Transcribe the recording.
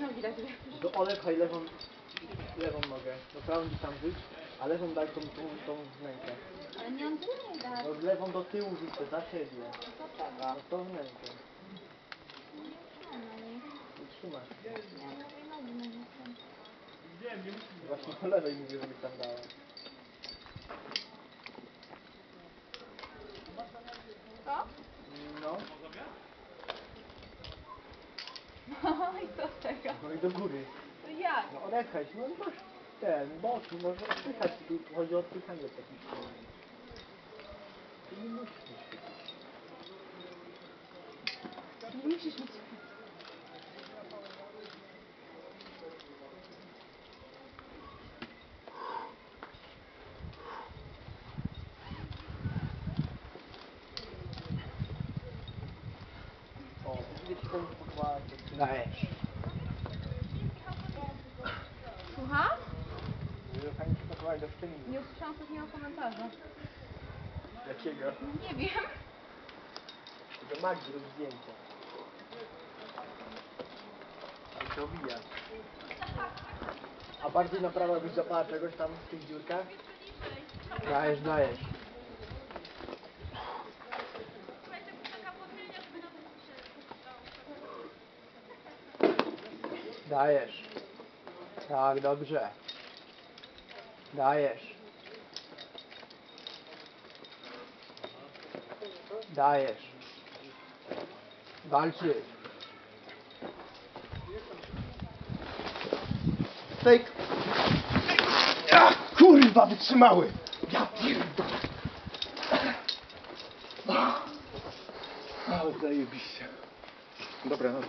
nogi tak. Do olepchaj lewą, lewą nogę. Do prawą tam rzuć, a lewą daj tą, tą, tą wnękę. Ale nie on tylnej dać. No lewą do tyłu rzucę, za siebie. Co tego? No to wnękę. Nie trzymaj. I trzymasz. Ja lewej nogi na nie Właśnie po lewej mówię, żebyś tam dała. Co? No, No i co z tego? No i do góry. To jak? No odepchaj się, no i masz ten, boki, możesz odpychać, tu chodzi o odpychanie takich Ty nie musisz mieć takich. Nie musisz ten pochwalać. Dajesz. Szczeliny. Nie usłyszałam ostatniego komentarza. Jakiego? Nie wiem. Do Magdy rób zdjęcia. Ale się obija. A bardziej na prawo byś zapała czegoś tam w tych dziurkach? Dajesz, dajesz. Dajesz. Tak, dobrze. Dajesz. Dajesz. Walczysz. Fake! Ja, kurwa, wytrzymały! Ja pierdolę! Ale zajebiście. Dobra, no.